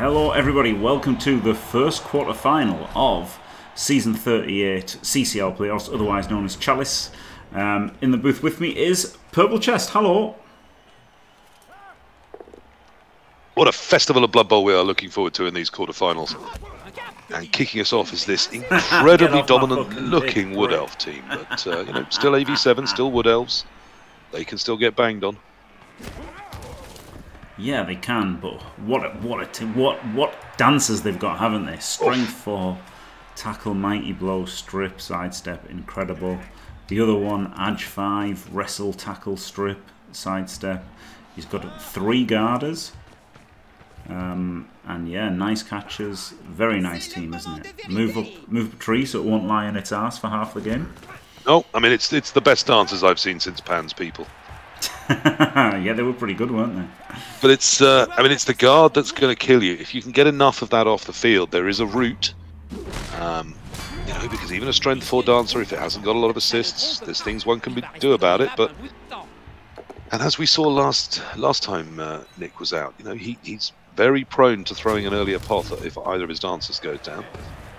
Hello, everybody. Welcome to the first quarter final of season 38 CCL playoffs, otherwise known as Chalice. Um, in the booth with me is Purple Chest. Hello. What a festival of Blood Bowl we are looking forward to in these quarterfinals. And kicking us off is this incredibly dominant looking Wood Elf team. But, uh, you know, still AV7, still Wood Elves. They can still get banged on. Yeah, they can, but what a, what a t- what what dancers they've got, haven't they? Strength four, tackle, mighty blow, strip, sidestep, incredible. The other one, edge five, wrestle, tackle, strip, sidestep. He's got three guarders. Um, and yeah, nice catches. Very nice team, isn't it? Move up, move up a tree so it won't lie on its ass for half the game. No, I mean it's it's the best dancers I've seen since Pan's people. yeah, they were pretty good, weren't they? But it's, uh, I mean, it's the guard that's going to kill you. If you can get enough of that off the field, there is a route. Um, you know, because even a strength four dancer, if it hasn't got a lot of assists, there's things one can be, do about it. But and as we saw last last time uh, Nick was out, you know, he, he's very prone to throwing an earlier pot if either of his dancers goes down.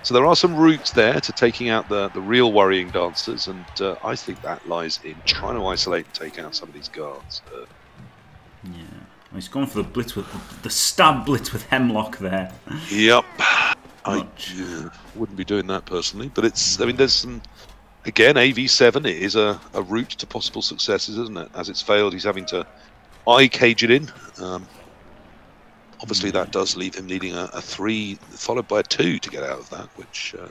So there are some routes there to taking out the, the real worrying dancers, and uh, I think that lies in trying to isolate and take out some of these guards. Uh, yeah, well, he's gone for the blitz with the, stab blitz with Hemlock there. Yep, I uh, wouldn't be doing that personally, but it's. I mean, there's some. Again, AV7 it is a, a route to possible successes, isn't it? As it's failed, he's having to eye cage it in. Um, Obviously, that does leave him needing a, a, three followed by a two to get out of that, which uh,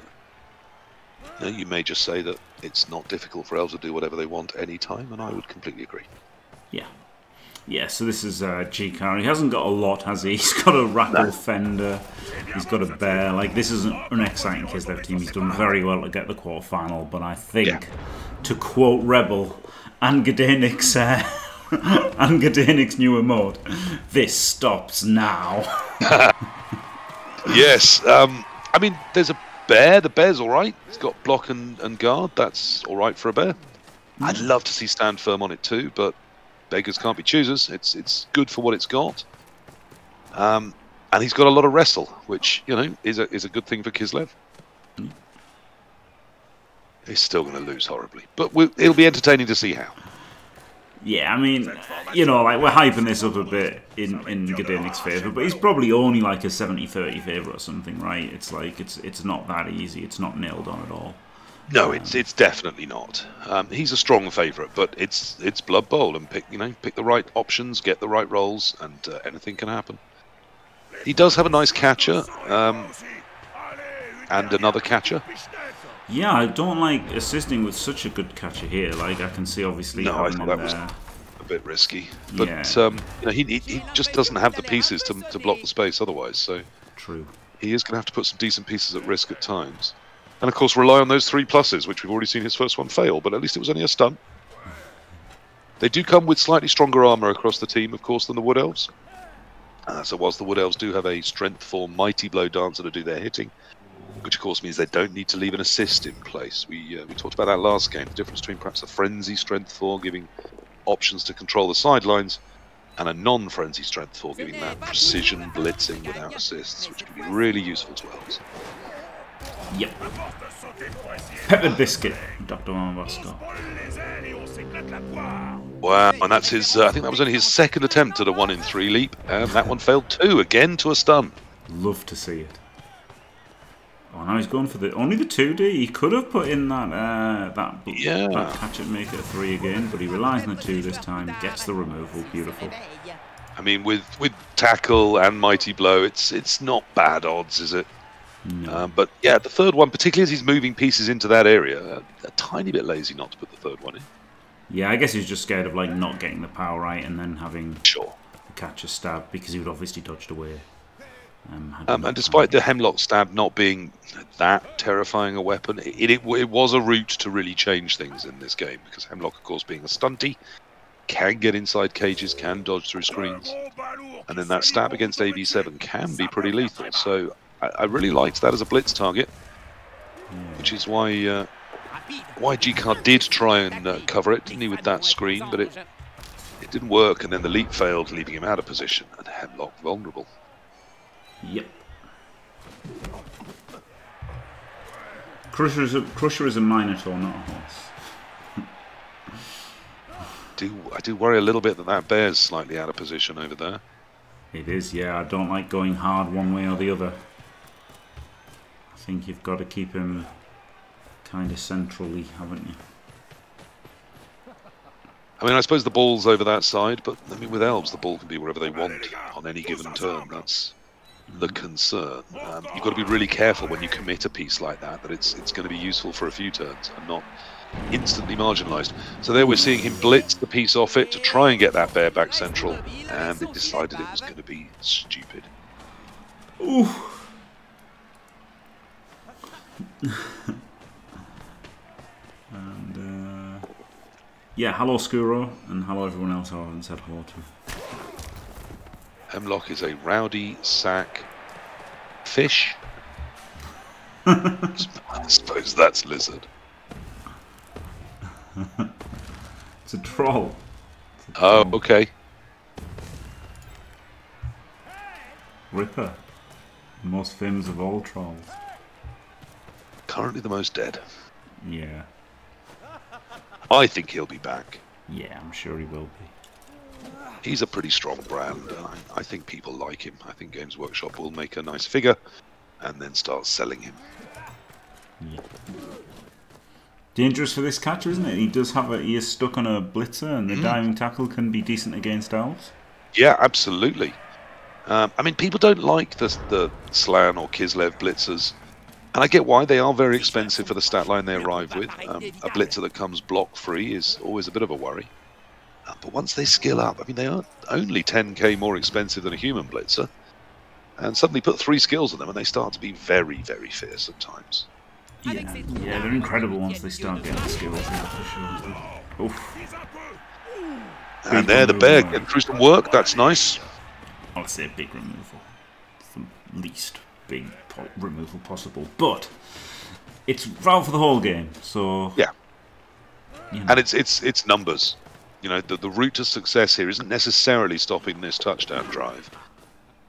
you, know, you, may just say that it's not difficult for elves to do whatever they want any time, and I would completely agree. Yeah. Yeah, so this is uh, G-Car. He hasn't got a lot, has he? He's got a rattle no. Fender. He's got a Bear. Like, this is an unexciting Kislev team. He's done very well to get the quarter final, but I think, yeah. to quote Rebel and GdayNick's uh, and GdayNick's new emote. This stops now. yes. Um, I mean, there's a bear. The bear's all right. It's got block and, and guard. That's all right for a bear. I'd mm. love to see stand firm on it too, but beggars can't be choosers. It's it's good for what it's got. Um, and he's got a lot of wrestle, which you know is a is a good thing for Kislev. Mm. He's still going to lose horribly, but we'll, it'll be entertaining to see how. Yeah, I mean, you know, like we're hyping this up a bit in in GdayNick's favour, but he's probably only like a 70-30 favourite or something, right? It's like it's it's not that easy. It's not nailed on at all. No, um, it's it's definitely not. Um, he's a strong favourite, but it's it's Blood Bowl and pick you know pick the right options, get the right rolls, and uh, anything can happen. He does have a nice catcher, um, and another catcher. Yeah, I don't like assisting with such a good catcher here. Like I can see, obviously, no, I think that was a bit risky. But yeah. um, you know, he, he, he just doesn't have the pieces to to block the space otherwise. So true. He is going to have to put some decent pieces at risk at times, and of course rely on those three pluses, which we've already seen his first one fail. But at least it was only a stunt. They do come with slightly stronger armor across the team, of course, than the Wood Elves. Uh, so whilst the Wood Elves do have a strength for mighty blow dancer to do their hitting, which of course means they don't need to leave an assist in place. We uh, we talked about that last game. The difference between perhaps a frenzy strength four giving options to control the sidelines, and a non-frenzy strength four giving that precision blitzing without assists, which can be really useful to elves. Yep. Pepper biscuit, Dr. Marvasco. Wow, and that's his. Uh, I think that was only his second attempt at a one in three leap, and that one failed too, again to a stun. Love to see it. Oh, now he's going for the only the two D. He could have put in that uh, that yeah. that catch and make it a three again, but he relies on the two this time. Gets the removal, beautiful. I mean, with with tackle and mighty blow, it's it's not bad odds, is it? No. Um, but yeah, the third one, particularly as he's moving pieces into that area, a, a tiny bit lazy not to put the third one in. Yeah, I guess he's just scared of like not getting the power right and then having sure catch a stab because he would obviously dodged away. Um, um, and despite the hemlock stab not being that terrifying a weapon, it, it, it, was a route to really change things in this game because hemlock, of course, being a stunty, can get inside cages, can dodge through screens, and then that stab against AV7 can be pretty lethal. So I, I really liked that as a blitz target, which is why uh, why G-Car did try and uh, cover it, didn't he, with that screen, but it it didn't work, and then the leap failed, leaving him out of position, and Hemlock vulnerable. Yep. Crusher is a Crusher is a Minotaur, not a horse. do I do worry a little bit that that bear's slightly out of position over there. It is, yeah. I don't like going hard one way or the other. I think you've got to keep him kind of centrally, haven't you? I mean, I suppose the ball's over that side, but I mean, with elves, the ball can be wherever they want on any given turn. That's the concern. Um, you've got to be really careful when you commit a piece like that, that it's it's going to be useful for a few turns and not instantly marginalised. So there we're seeing him blitz the piece off it to try and get that bear back central, and it decided it was going to be stupid. Ooh. and uh, yeah, hello Skuro, and hello everyone else I haven't said hello to. Hemlock is a rowdy sack fish. I suppose that's lizard. it's a troll. It's a Oh, okay. Ripper. The most famous of all trolls. Currently the most dead. Yeah. I think he'll be back. Yeah, I'm sure he will be. He's a pretty strong brand, I, I think people like him. I think Games Workshop will make a nice figure and then start selling him. Yeah. Dangerous for this catcher, isn't it? He does have a he is stuck on a blitzer and the Mm. diving tackle can be decent against elves. Yeah, absolutely. Um, I mean, people don't like the the Slann or Kislev blitzers, and I get why they are very expensive for the stat line they arrive with. Um, a blitzer that comes block free is always a bit of a worry. But once they skill up, I mean, they are only 10k more expensive than a human blitzer, and suddenly put three skills on them, and they start to be very, very fierce at times. Yeah, yeah, they're incredible once they start getting the skills yeah, for sure. Oof. And there, the bear getting through some work. That's nice. I would say a big removal. The least big po- removal possible. But it's out for the whole game, so Yeah. you know, And it's it's it's numbers. You know, the, the route to success here isn't necessarily stopping this touchdown drive,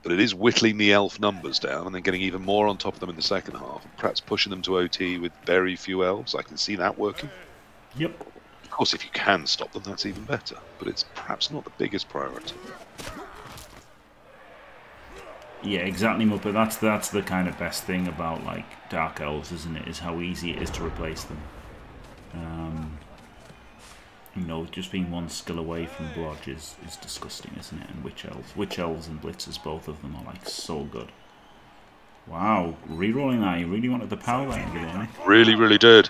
but it is whittling the elf numbers down and then getting even more on top of them in the second half. Perhaps pushing them to OT with very few elves. I can see that working. Yep. Of course, if you can stop them, that's even better. But it's perhaps not the biggest priority. Yeah, exactly, Muppet. That's that's the kind of best thing about like Dark Elves, isn't it? Is how easy it is to replace them. Um, you know, just being one skill away from Blodge is, is disgusting, isn't it? And Witch Elves, Witch Elves and Blitzers, both of them are like so good. Wow, rerolling that, you really wanted the power didn't you? Really, really did.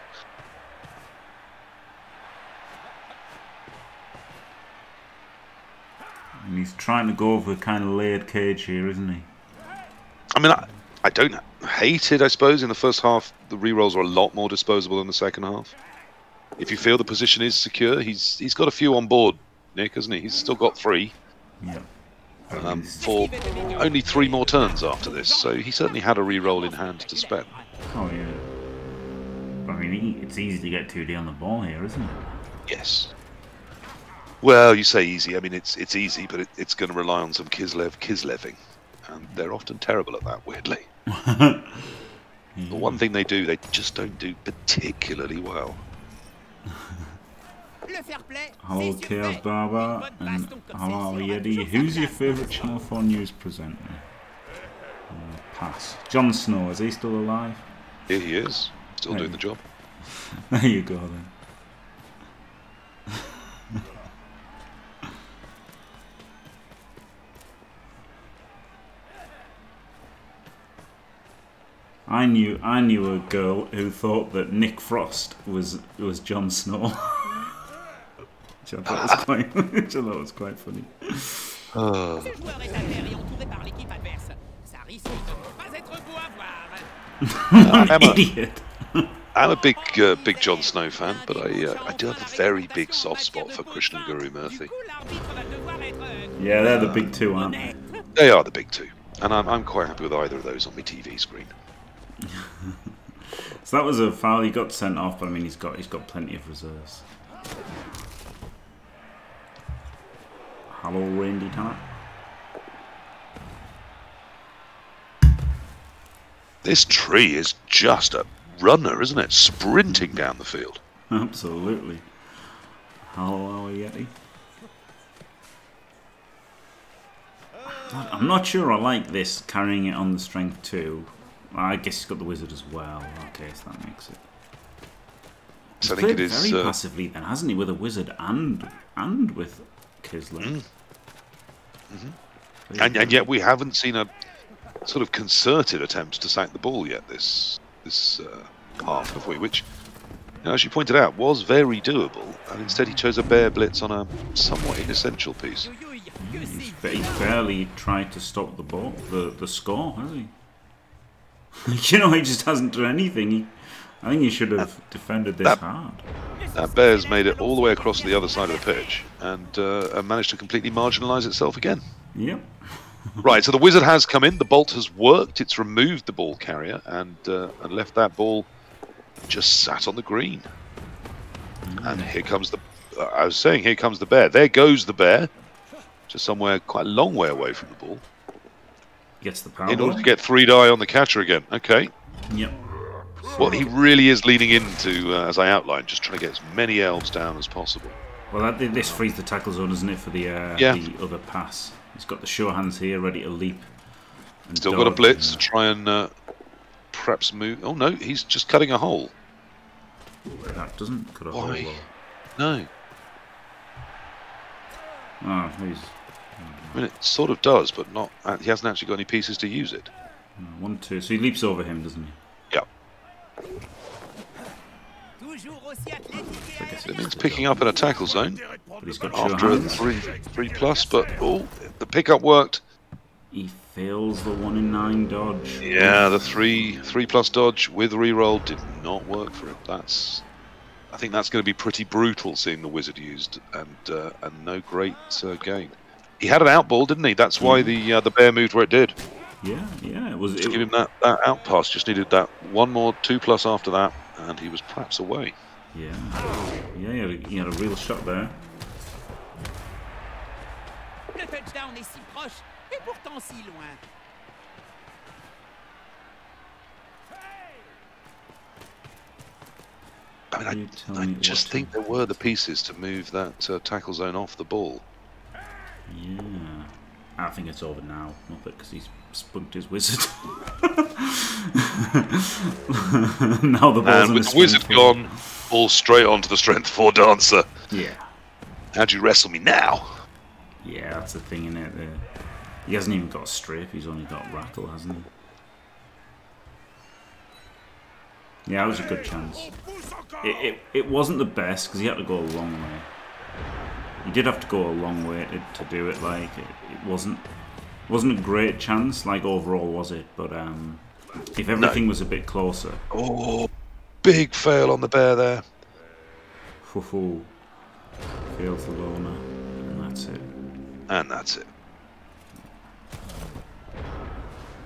And he's trying to go for a kind of layered cage here, isn't he? I mean, I, I don't hate it, I suppose. In the first half, the rerolls are a lot more disposable than the second half. If you feel the position is secure, he's he's got a few on board, Nick, hasn't he? He's still got three Yeah. um, for only three more turns after this, so he certainly had a reroll in hand to spend. Oh yeah. I mean, it's easy to get 2D on the ball here, isn't it? Yes. Well, you say easy. I mean, it's it's easy, but it, it's going to rely on some Kislev Kisleving, and they're often terrible at that. Weirdly, the one thing they do, they just don't do particularly well. Hello, Chaos Barber, and hello, Yeti. Who's your favourite Channel 4 news presenter? Uh, pass. Jon Snow, is he still alive? Here he is, still doing the job. There you go then. I knew I knew a girl who thought that Nick Frost was was Jon Snow. which I thought was quite which I thought was quite funny. Uh, Ce joueur est à terre et entouré par l'équipe adverse. Ça risque de ne pas être beau à voir. I'm, a, Idiot. I'm a big uh, big Jon Snow fan, but I uh, I do have a very big soft spot for Krishnan Guru Murthy. Du coup, l'arbitre va devoir être Yeah, they're the big two, aren't they? They are the big two, and I'm I'm quite happy with either of those on my TV screen. So that was a foul. He got sent off, but I mean, he's got he's got plenty of reserves. Hello, Randy Tanner. This tree is just a runner, isn't it? Sprinting down the field. Absolutely. Hello, Yeti. I'm not sure I like this carrying it on the strength too. I guess he's got the wizard as well. Okay, so that makes it. He's So I think played it is. very Uh, passively then, hasn't he, with a wizard and and with Kislev. Mm. And, and yet we haven't seen a sort of concerted attempt to sack the ball yet this this uh, half, have we? Which, you know, as you pointed out, was very doable, and instead he chose a bear blitz on a somewhat inessential piece. Mm, He's, he's barely tried to stop the ball, the the score, has he? you know, he just hasn't done anything. He, I think you should have defended this that- hard. That bear's made it all the way across to the other side of the pitch and, uh, and managed to completely marginalise itself again. Yep. Right, so the wizard has come in. The bolt has worked. It's removed the ball carrier and uh, and left that ball just sat on the green. And here comes the. Uh, I was saying, here comes the bear. There goes the bear, just somewhere quite a long way away from the ball. Gets the power. In order to get three die on the catcher again. Okay. Yep. What he really is leaning into, uh, as I outlined, just trying to get as many elves down as possible. Well, that, this frees the tackle zone, doesn't it, for the uh, Yeah. the other pass? He's got the sure hands here, ready to leap. and Still got a blitz to try and uh, perhaps move. Oh no, he's just cutting a hole. That doesn't cut a hole. Why? though. No, Oh, he's I mean it sort of does, but not. He hasn't actually got any pieces to use it. uh, one, two. So he leaps over him, doesn't he? Yeah, toujours aussi athlétique et I guess it it's means picking up in a tackle zone But he's got after a three three plus. But oh, the pickup worked. He fails the one in nine dodge. Yeah, the three three plus dodge with reroll did not work for him. That's. I think that's going to be pretty brutal seeing the wizard used and uh, and no great uh, gain. He had an outball, didn't he? That's why the uh, the bear moved where it did. Yeah, yeah. It was. Just It, give him that, that out pass. Just needed that one more two plus after that, and he was perhaps away. yeah, yeah. He had, a, he had a real shot there. Le touchdown est si proche et pourtant si loin. I mean, I, I just think there were the pieces to move that uh, tackle zone off the ball. Yeah. I think it's over now. Not because he's spunked his wizard. now the ball's And with the wizard gone, all straight onto the strength four dancer. Yeah. How'd you wrestle me now? Yeah, that's the thing in it. Uh, he hasn't even got a strip. He's only got rattle, hasn't he? Yeah, it was a good chance. It, it, it wasn't the best because he had to go a long way. He did have to go a long way to, to do it. Like it, it wasn't wasn't a great chance. Like overall, was it? But um, if everything was a bit closer, Oh, big fail on the bear there. fails the loner, and that's it. And that's it.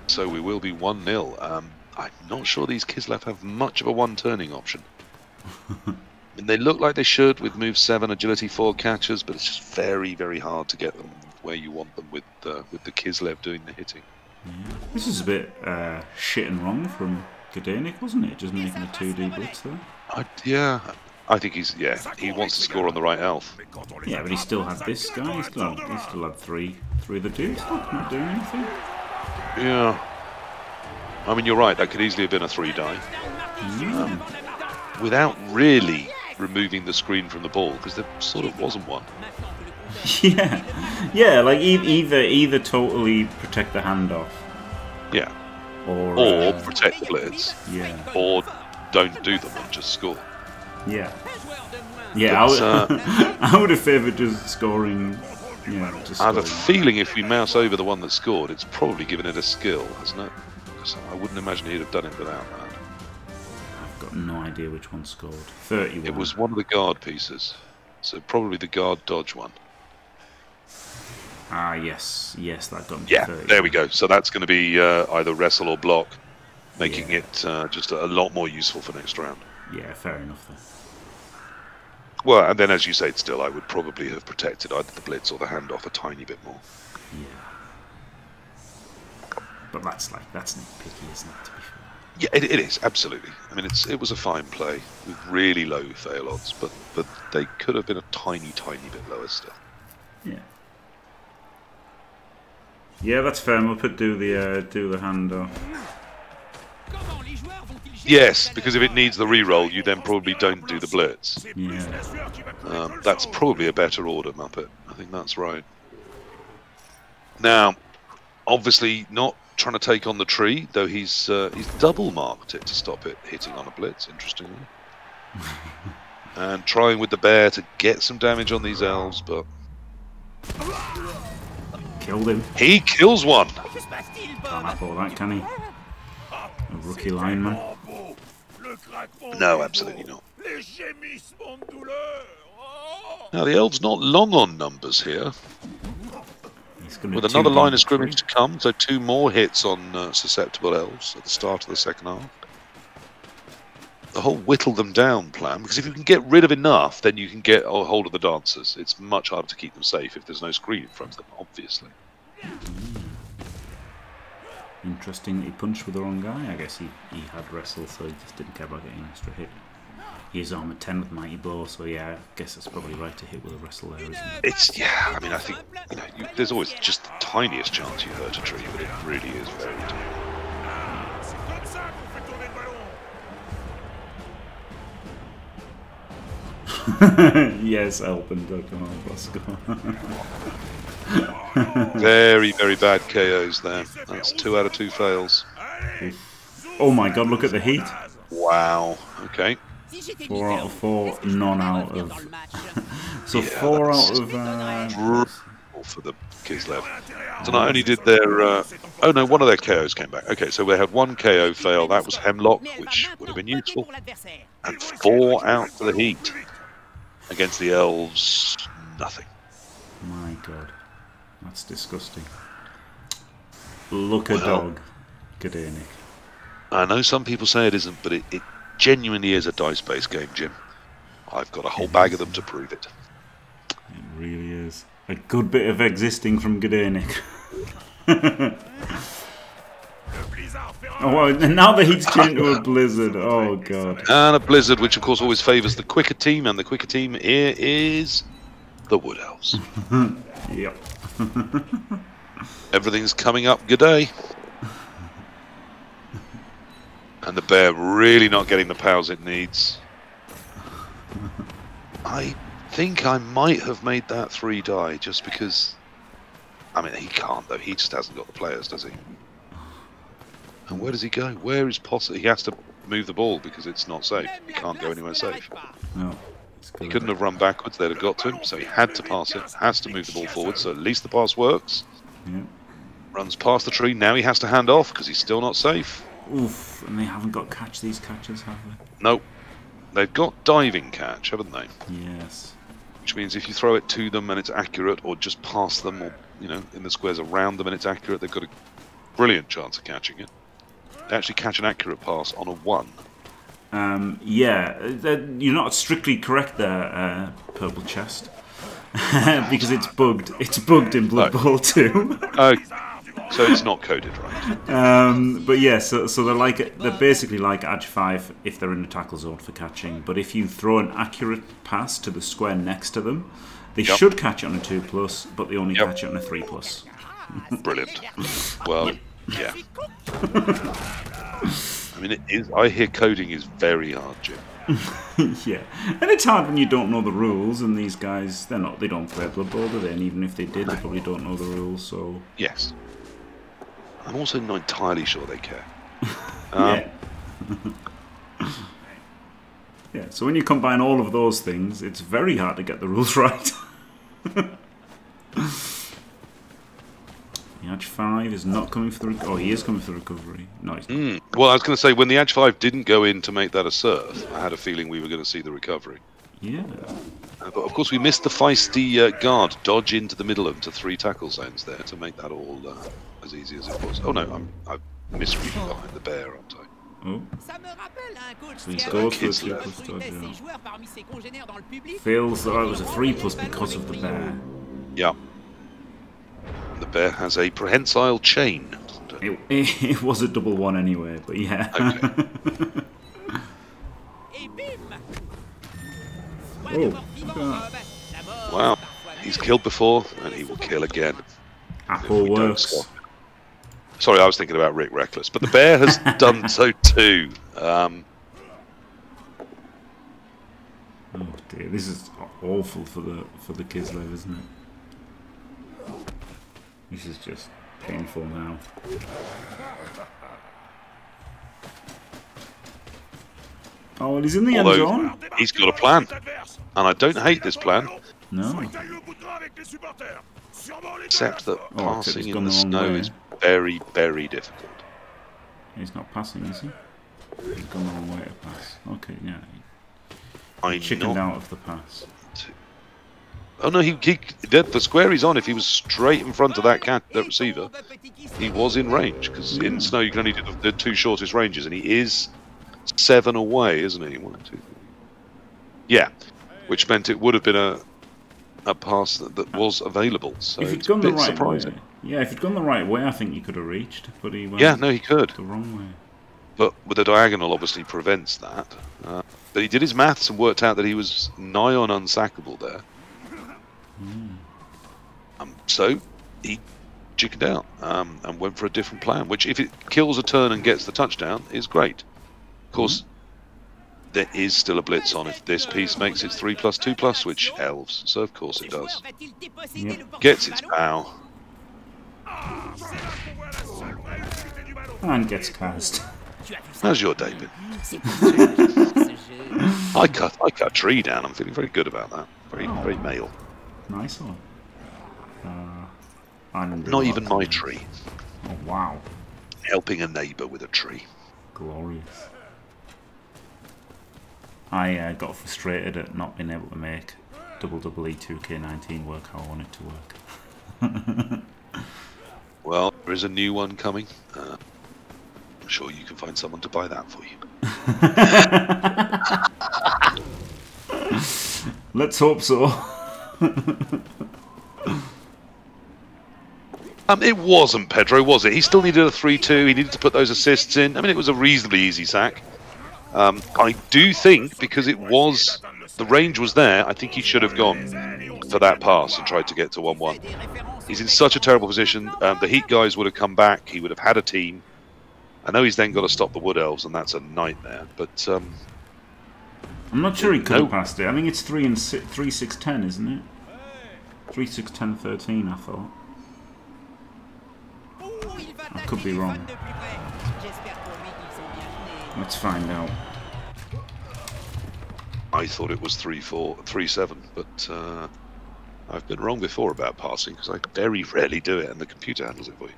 So we will be 1 0. Um, I'm not sure these Kislev have much of a one turning option. I mean, they look like they should with move 7, agility 4 catchers, but it's just very, very hard to get them where you want them with, uh, with the Kislev doing the hitting. This is a bit uh, shit and wrong from GdayNick, wasn't it? Just making a 2D blitz there. I, yeah, I think he's, yeah, he wants to score on the right elf. Yeah, but he still had this guy. He still, he still had three, three of the dudes. Not, not doing anything. Yeah. I mean, you're right, that could easily have been a 3 die. Mm. Without really removing the screen from the ball, because there sort of wasn't one. yeah, yeah. Like e- either either totally protect the handoff, Yeah. or Or uh, protect the blitz. yeah, or don't do them and just score. yeah, Un joueur de moins. yeah. I But, uh, would, I would have favoured just scoring. Yeah, just I have a feeling if we mouse over the one that scored, it's probably given it a skill, hasn't it? 'Cause I wouldn't imagine he'd have done it without that. No idea which one scored. Thirty-one. It was one of the guard pieces, so probably the guard dodge one. Ah, yes, yes, that got me. Yeah, 30. there we go. So that's going to be uh, either wrestle or block, making it uh, just a lot more useful for next round. Yeah, fair enough. Then. Well, and then as you said, still, I would probably have protected either the blitz or the handoff a tiny bit more. Yeah. But that's like that's nitpicky, isn't it? To be fair. Yeah, it, it is absolutely. I mean, it's it was a fine play with really low fail odds, but but they could have been a tiny, tiny bit lower still. Yeah. Yeah, that's fair. Muppet do the uh, do the handoff. Comment les joueurs vont-ils gérer Yes, because if it needs the re-roll, you then probably don't do the blitz. Yeah. Um, that's probably a better order, Muppet. I think that's right. Now, obviously not trying to take on the tree, though he's uh, he's double marked it to stop it hitting on a blitz. Interestingly, and trying with the bear to get some damage on these elves, but Killed him. he kills one. Que se passe-t-il, Can't Bob have all that, can he? A rookie lineman. No, absolutely not. Les gémissements de douleur. Now the elves not long on numbers here, He's gonna with another line of scrimmage to come. So two more hits on uh, susceptible elves at the start of the second half. The whole whittle them down plan, because if you can get rid of enough, then you can get a hold of the dancers. It's much harder to keep them safe if there's no screen in front of them, obviously. Interesting. He punched with the wrong guy. I guess he, he had wrestle, so he just didn't care about getting an extra hit. Is armor 10 with Mighty Blow, so yeah, I guess that's probably right to hit with a wrestle there, isn't it? It's yeah. I mean, I think you know, you, there's always just the tiniest chance you hurt a tree, but it really is very tiny. C'est comme ça qu'on fait tourner le ballon. yes, come on, Bosco. Very, very bad KOs there. That's two out of two fails. Allez, oh my god, look at the heat. Wow. Okay. Si j'étais Four out of four, est-ce que je none out of. dans So Yeah, four out of. Uh, for the Kislev. So not only did their uh, oh no, one of their KOs came back. Okay, so we had one KO fail. That was Hemlock, Mais elle va which would have been useful, and four out for the Heat against the Elves. Nothing. my god. That's disgusting. Look a Well. dog. Good day, Nick. I know some people say it isn't, but it, it genuinely is a dice-based game, Jim. I've got a whole bag of them to prove it. It really is. A good bit of existing from GdayNick. le blizzard fera Oh, well, now the heat's changed to a blizzard. Oh, God. And a Blizzard, which of course always favours the quicker team, and the quicker team here is the Wood Elves. Yep. Everything's coming up good day. And the bear really not getting the powers it needs. I think I might have made that three die just because. I mean, he can't though. He just hasn't got the players, does he? And where does he go? Where is possible? He has to move the ball because it's not safe. He can't go anywhere safe. No. He couldn't have run backwards. They'd have got to him, so he had to pass it. Has to move the ball forward. So at least the pass works. Yeah. Runs past the tree. Now he has to hand off because he's still not safe. Oof. And they haven't got catch these catches, have they? Nope. They've got diving catch, haven't they? Yes. Which means if you throw it to them and it's accurate, or just past them, or you know, in the squares around them and it's accurate, they've got a brilliant chance of catching it. They actually catch an accurate pass on a one. Um, yeah, you're not strictly correct there, uh, Purple Chest. because it's bugged. It's bugged in Blood No. Bowl too. Oh, so it's not coded right. um, but yeah, so, so they're like they're basically like Edge Five if they're in the tackle zone for catching. But if you throw an accurate pass to the square next to them, they Yep. should catch it on a two plus, but they only Yep. catch it on a three plus. Brilliant. Well, yeah. I mean, it is. I hear coding is very hard, Jim. yeah, and it's hard when you don't know the rules. And these guys, they're not. They don't play Blood Bowl, do they? And even if they did, they probably don't know the rules. So Yes. I'm also not entirely sure they care. Um, yeah. yeah. So when you combine all of those things, it's very hard to get the rules right. the Edge Five is not coming for the. Oh, he is coming for the recovery. No, he's not. Mm. Well, I was going to say when the Edge Five didn't go in to make that a surf, I had a feeling we were going to see the recovery. Yeah. Uh, but of course, we missed the feisty uh, guard dodge into the middle into three tackle zones there to make that all uh, as easy as it was. Oh no, I'm I'm misreading behind the bear, aren't I? Oh, Ça me rappelle un coach He qui a goes refusé for de the triple recruter touchdown. ses joueurs parmi ses congénères dans le public. feels that I was a three plus because of the bear. Yeah. And the bear has a prehensile chain. It, it, it was a double one anyway, but yeah. Okay. Et bim Soit Oh, le mort vivant, look at Rob. La mort Wow. He's killed before, and he will kill again. Apple we works. Sorry, I was thinking about Rick Reckless, but the bear has done so too. Um, Oh dear, this is awful for the for the Kislev, isn't it? This is just painful now. Oh, well, he's in the end Although- zone. He's got a plan. and I don't hate this plan, No. except that Oh, passing in the the snow way. is very, very difficult. He's not passing, is he? He's gone the wrong way to pass. Okay, yeah. I'm Chickened out of the pass. Oh no, he, he the, the square he's on. If he was straight in front of that cat, that receiver, he was in range because in snow you can only do the, the two shortest ranges, and he is seven away, isn't he? One, two, three. Yeah, which meant it would have been a a pass that, that was available. So if it's a gone the right surprising. way, yeah, if he'd gone the right way, I think he could have reached, but he went Yeah, no, he could, the wrong way. but with the diagonal obviously prevents that. Uh, but he did his maths and worked out that he was nigh on unsackable there. Um, so he chickened out um, and went for a different plan, which if it kills a turn and gets the touchdown is great. Of course, there is still a blitz on if this piece makes its 3 plus 2 plus, which elves, so of course it does. Yep. Gets its bow. And gets cast. How's your day been? C'est pas ce jeu, ce jeu. I cut I cut a tree down. I'm feeling very good about that. Very very male. Nice one. Uh, I'm Not even my tree. Oh, wow. Helping a neighbour with a tree. Glorious. I uh, got frustrated at not being able to make double double E two K nineteen work how I want it to work. Well, there is a new one coming. Uh, I'm sure you can find someone to buy that for you. Let's hope so. Um, it wasn't Pedro, was it? He still needed a 3-2. He needed to put those assists in. I mean, it was a reasonably easy sack. Um, I do think because it was the range was there. I think he should have gone for that pass and tried to get to 1-1. He's in such a terrible position. Um, the Heat guys would have come back. He would have had a team. I know he's then got to stop the Wood Elves, and that's a nightmare. But um, I'm not sure he could No. have passed it. I think it's 3 and si 3 6 10, isn't it? 3 6 10 13, I thought. I could be wrong. Let's find out. I thought it was 3-4, 3-7. But uh, I've been wrong before about passing because I very rarely do it, and the computer handles it for you.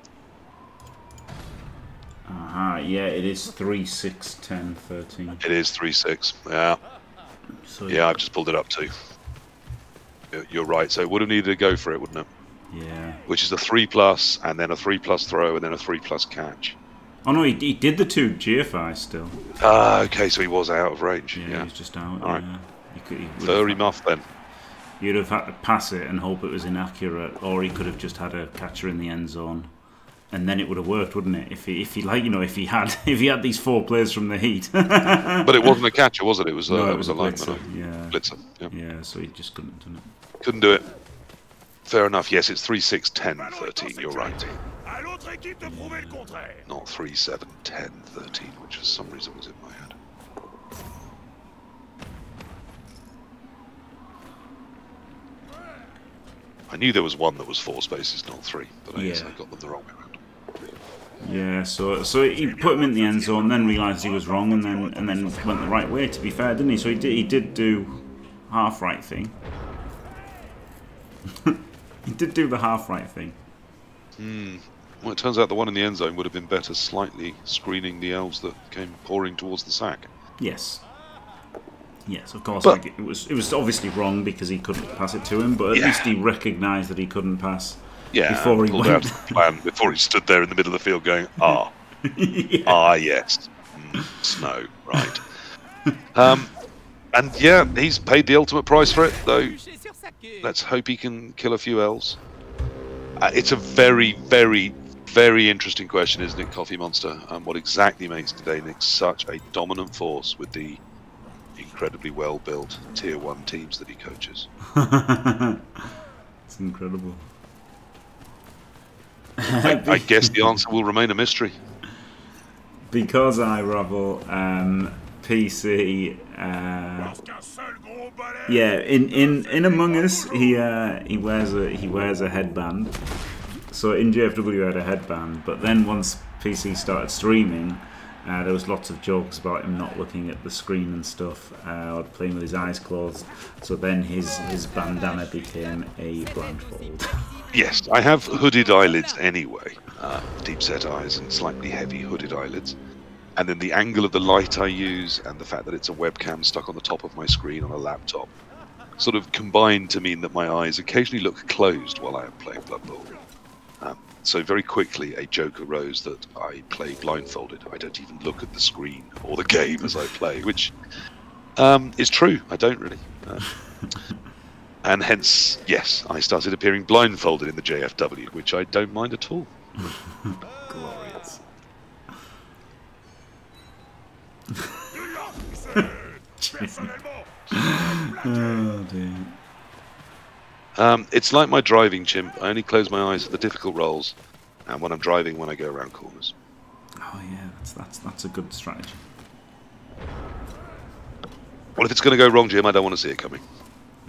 Aha, yeah, it is 3 6 10 13. It is 3-6. Yeah. So Yeah, I've just pulled it up too. You're- You're right. So it would have needed to go for it, wouldn't it? yeah. Which is a three plus, and then a three plus throw, and then a three plus catch. Oh no, he, he did the two GFI still. Ah, okay. So he was out of range. Yeah, Yeah. he's just out. Alright. Yeah. He could, he Furry have, muff then. You'd have had to pass it and hope it was inaccurate, or he could have just had a catcher in the end zone, and then it would have worked, wouldn't it? If he, if he like, you know, if he had, if he had these four players from the Heat. But it wasn't a catcher, was it? It was a, no, it it was was a a lineman. Yeah. Blitzer. Yeah. Yeah, so he just couldn't have done it. Couldn't do it. Fair enough. Yes, it's 3 6 10 13. You're right. À l'autre équipe de prouver le contraire. Not 3 7 10 13, which for some reason was in my head. I knew there was one that was four spaces, not three, but I guess I got them the wrong way around. Yeah, so so he put him in the end zone, then realised he was wrong, and then and then went the right way. To be fair, didn't he? So he did he did do half right thing. he did do the half right thing. Hmm. Well, it turns out the one in the end zone would have been better, slightly screening the elves that came pouring towards the sack. Yes. Yes, of course. But- like, it was it was obviously wrong because he couldn't pass it to him, but at Yeah. least he recognised that he couldn't pass. Yeah, Before he went. plan before he stood there in the middle of the field going, ah, ah, yes, mm, snow, right. um, and yeah, he's paid the ultimate price for it, though. Let's hope he can kill a few elves. Uh, it's a very, very, very interesting question, isn't it, Coffee Monster? And what exactly makes GdayNick such a dominant force with the incredibly well-built Tier 1 teams that he coaches? it's incredible. I, I guess the answer will remain a mystery. Because I Ravel um, PC. Uh, Parce qu'un seul gros balai yeah, in, in, in Among Us, he uh, he wears a he wears a headband. So in JFW, I had a headband, but then once PC started streaming, uh, there was lots of jokes about him not looking at the screen and stuff, uh, or playing with his eyes closed. So then his his bandana became a blindfold. Yes, I have hooded eyelids anyway, uh, deep set eyes and slightly heavy hooded eyelids. And then the angle of the light I use and the fact that it's a webcam stuck on the top of my screen on a laptop sort of combine to mean that my eyes occasionally look closed while I am playing Blood Bowl. So very quickly a joke arose that I play blindfolded. I don't even look at the screen or the game as I play, which um, is true. I don't really. Uh, and hence, yes, I started appearing blindfolded in the JFW, which I don't mind at all. Glorious. Oh dear. Um, it's like my driving, chimp. I only close my eyes for the difficult rolls, and when I'm driving, when I go around corners. Oh yeah, that's that's that's a good strategy. Well, if it's going to go wrong, Jim, I don't want to see it coming.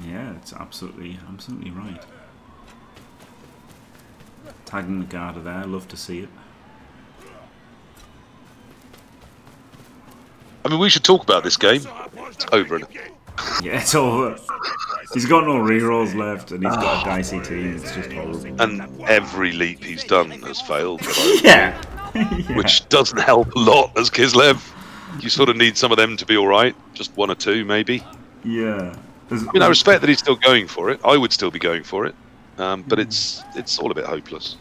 Yeah, it's absolutely absolutely right. Tagging the Garda there, love to see it. I mean, we should talk about this game. It's over. And Yeah, it's over. He's got no rerolls left, and he's got a dicey team. It's just horrible. and every leap he's done has failed, yeah. yeah. which doesn't help a lot as Kislev. You sort of need some of them to be all right, just one or two maybe. Yeah. There's- I mean, I respect that he's still going for it. I would still be going for it, um, but it's it's all a bit hopeless,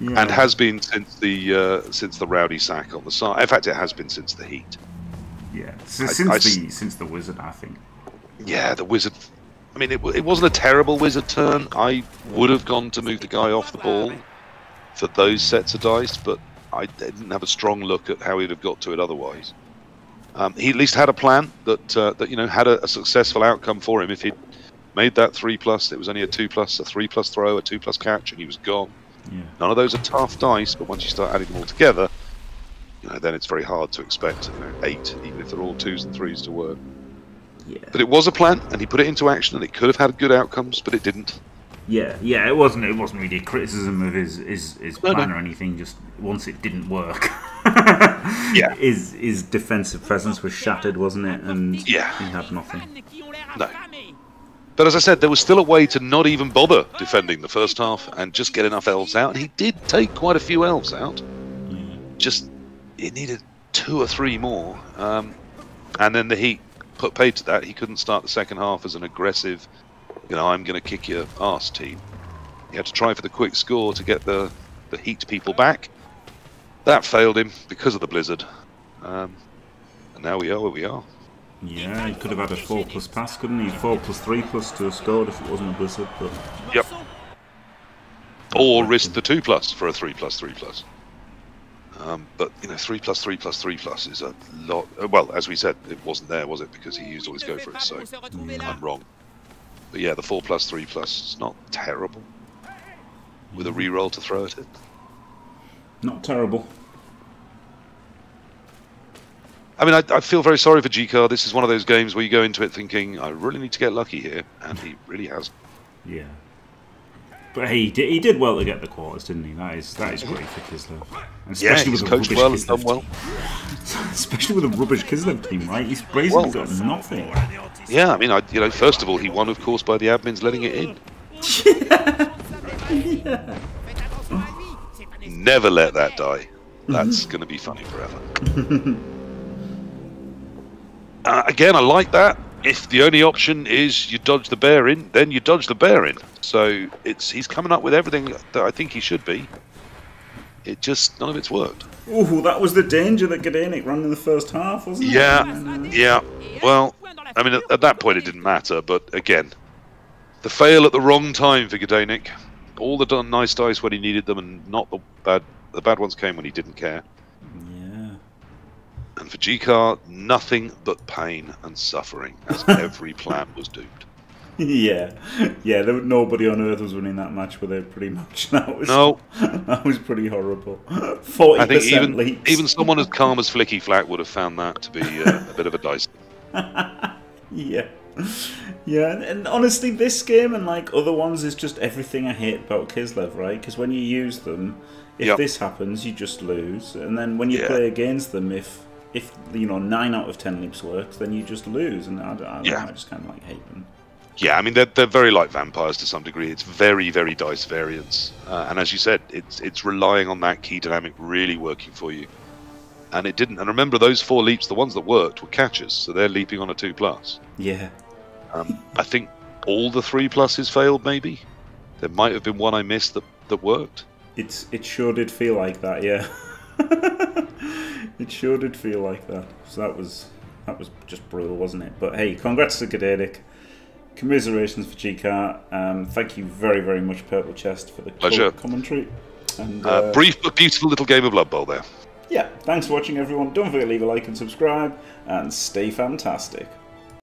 yeah. and has been since the uh, since the rowdy sack on the side. In fact, it has been since the heat. Yeah. S- I- Since I the since the wizard, I think. Yeah, the wizard. I mean, it, it wasn't a terrible wizard turn. I would have gone to move the guy off the ball for those sets of dice, but I didn't have a strong look at how he'd have got to it otherwise. Um, he at least had a plan that uh, that you know had a, a successful outcome for him. If he'd made that three plus, it was only a two plus, a three plus throw, a two plus catch, and he was gone. Yeah. None of those are tough dice, but once you start adding them all together, you know, then it's very hard to expect you know, eight, even if they're all twos and threes to work. Yeah. But it was a plan, and he put it into action, and it could have had good outcomes, but it didn't. Yeah, yeah, it wasn't. It wasn't really a criticism of his his, his No, plan no. or anything. Just once it didn't work, Yeah. his his defensive presence was shattered, wasn't it? And Yeah. he had nothing. Qui ont l'air No. But as I said, there was still a way to not even bother defending the first half and just get enough elves out. And he did take quite a few elves out. Just it needed two or three more, um, and then the Heat put paid to that. He couldn't start the second half as an aggressive, you know, I'm going to kick your ass team. He had to try for the quick score to get the the Heat people back. That failed him because of the blizzard, um, and now we are where we are. Yeah, he could have had a four plus pass, couldn't he? Four plus three plus to have scored if it wasn't a blizzard. But Yep. Or risk the two plus for a three plus three plus. Um, but you know, three plus three plus three plus is a lot. uh, Well, as we said, it wasn't there, was it? Because he used all his go for it. So se retrouver là. I'm wrong. But yeah, the four plus three plus is not terrible. With a re-roll to throw at it. not terrible. I mean, I, I feel very sorry for G-Car. This is one of those games where you go into it thinking, I really need to get lucky here, and he really has. Yeah. But he did, he did well to get the quarters, didn't he? That is that is great for Kislev. And Yeah, especially he's with a coached rubbish well and Kislev done well. team. Especially with a rubbish Kislev team, right? He's basically Well- got nothing. Yeah, I mean, I, you know, first of all, he won, of course, by the admins letting it in. Faites attention à lui. C'est un esprit Never let that die. That's going to be funny forever. uh, again, I like that. If the only option is you dodge the bear in, then you dodge the bear in. So it's he's coming up with everything that I think he should be. It just none of it's worked. Oh, that was the danger that GdayNick ran in the first half, wasn't it? Yeah, yeah. Well, I mean, at, at that point it didn't matter. But again, the fail at the wrong time for GdayNick, all the done nice dice when he needed them, and not the bad. The bad ones came when he didn't care. And for G-Car, nothing but pain and suffering, as every plan was doomed. yeah, yeah. There, nobody on earth was winning that match with it. Pretty much. That was No, That was pretty horrible. Forty I think percent even even someone as calm as Flicky Flack would have found that to be uh, a bit of a dice. Yeah. Yeah, and, and honestly, this game and like other ones is just everything I hate about Kislev, right? Because when you use them, if Yep. this happens, you just lose, and then when you Yeah. play against them, if if you know nine out of ten leaps works, then you just lose, and I, I, Yeah. I just kind of like hate them. Yeah, I mean they're, they're very like vampires to some degree. It's very very dice variance, uh, and as you said, it's it's relying on that key dynamic really working for you. And it didn't. And remember, those four leaps, the ones that worked, were catches, so they're leaping on a two plus. Yeah, Um, I think all the three pluses failed. Maybe there might have been one I missed that that worked. it's it sure did feel like that. Yeah, it sure did feel like that. So that was that was just brutal, wasn't it? But hey, congrats to GdayNick. Commiserations for G-Car. Um, thank you very, very much, Purple Chest, for the Pleasure. co- commentary. And Uh, uh, brief but beautiful little game of Blood Bowl there. yeah, thanks for watching, everyone. Don't forget to leave a like and subscribe, and stay fantastic.